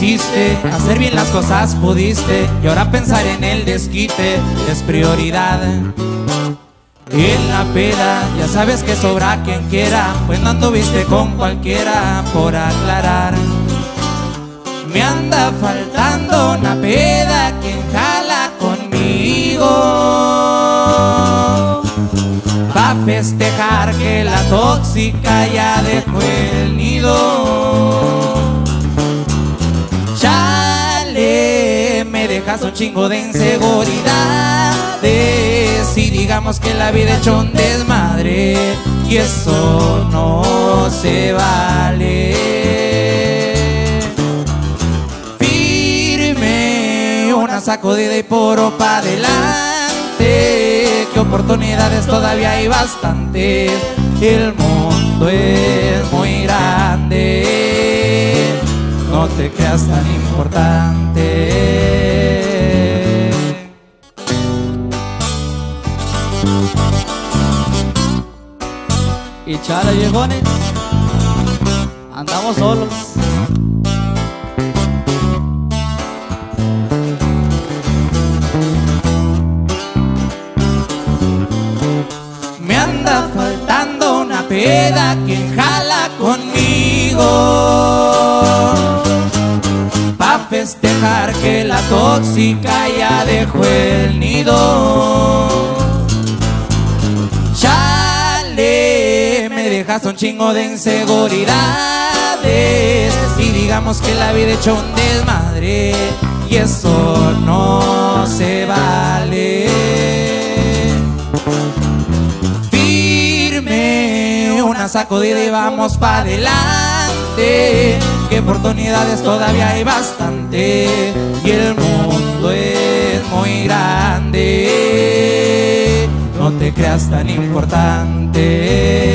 hacer bien las cosas pudiste y ahora pensar en el desquite es prioridad. En la peda ya sabes que sobra quien quiera, pues no anduviste con cualquiera por aclarar. Me anda faltando una peda quien jala conmigo. Pa' festejar que la tóxica ya dejó el nido. Chingo de inseguridades. Y digamos que la vida hecho un desmadre. Y eso no se vale. Firme, una sacudida y poro pa' adelante, que oportunidades todavía hay bastantes, el mundo es muy grande, no te creas tan importante. Y chale viejones, andamos solos. Me anda faltando una peda quien jala conmigo. Pa' festejar que la tóxica ya dejó el nido dejas un chingo de inseguridades Y digamos que la vida hecho un desmadre Y eso no se vale firme, una sacudida y vamos para adelante. Que oportunidades todavía hay bastante y el mundo es muy grande. No te creas tan importante.